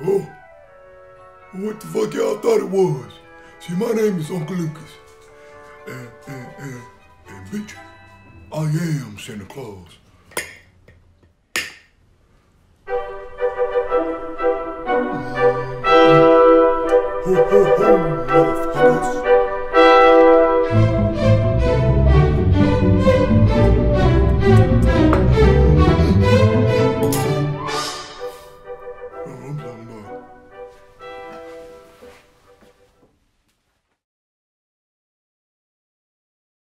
Oh, what the fuck y'all thought it was? See, my name is Uncle LuCus. And, and, and, and bitch, I am Santa Claus. Ho, ho, ho, motherfuckers.